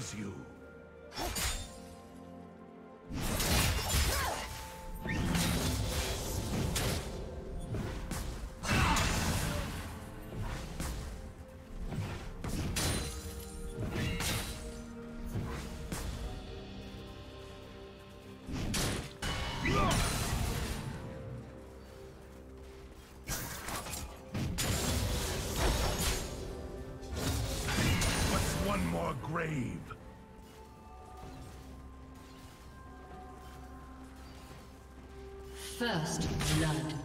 It you. First blood.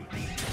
Perform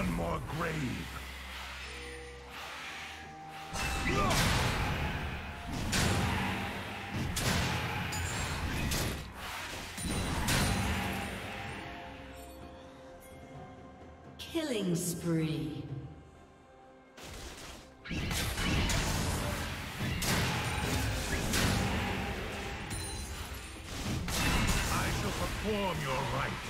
one more grave. Killing spree. I shall perform your rites.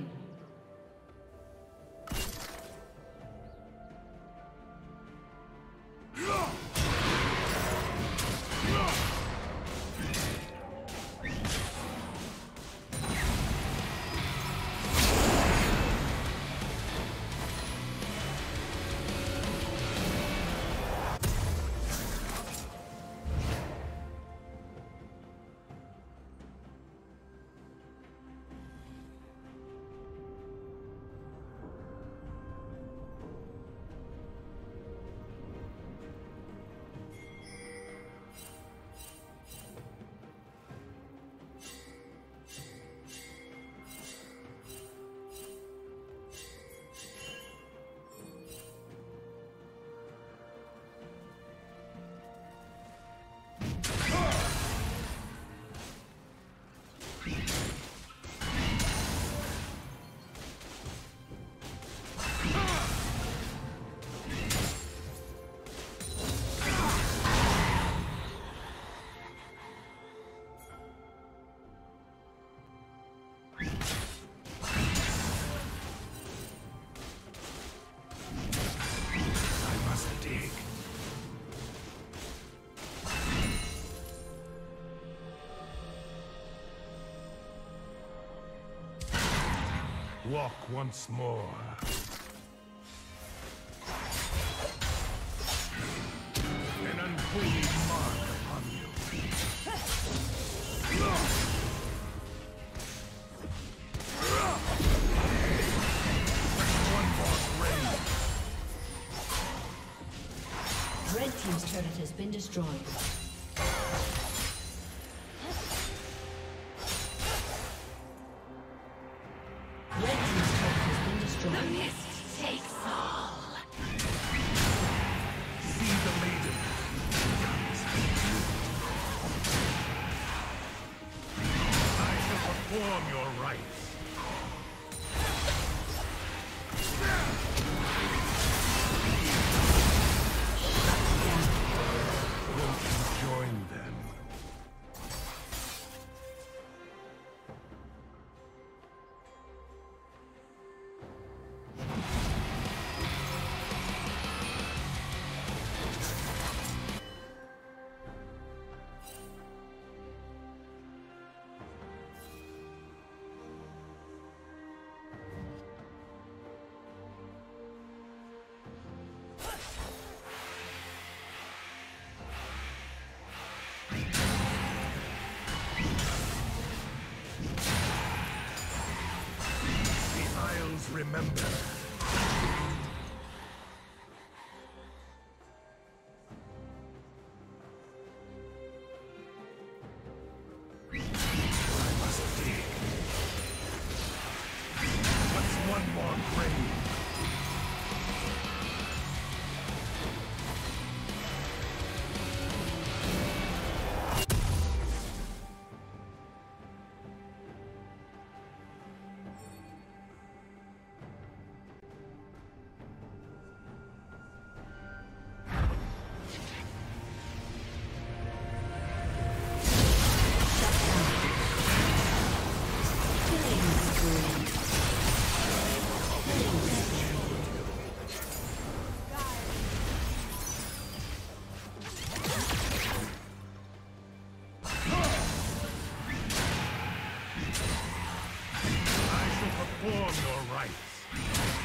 walk once more. An unclean mark upon you. One more Red Team's turret has been destroyed. Remember. Perform your rites.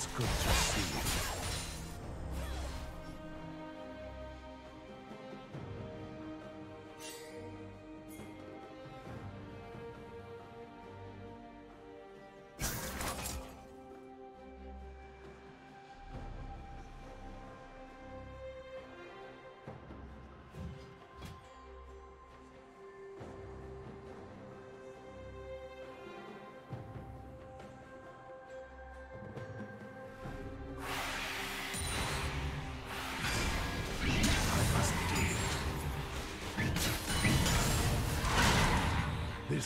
作っちゃう。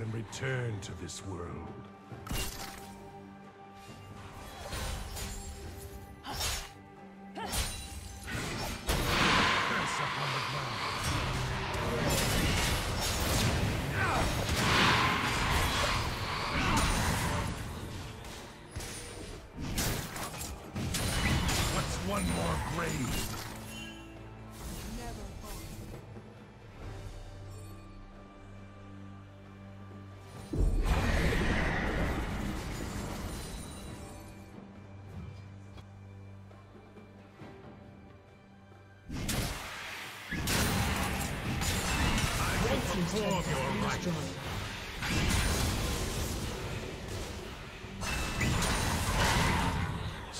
And return to this world.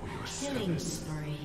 For your Killing service. spree.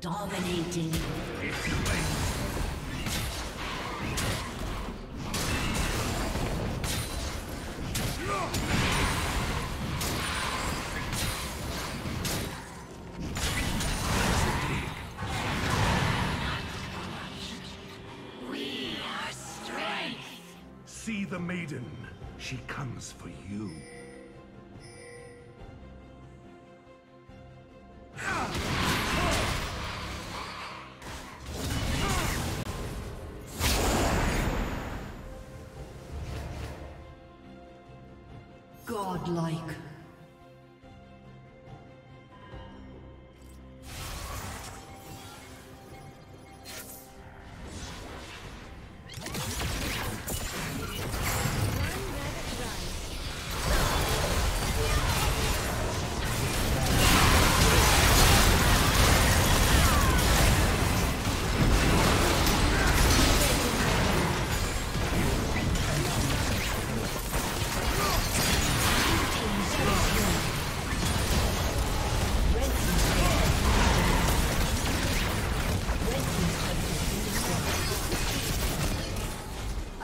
Dominating. See the maiden. She comes for you. Godlike.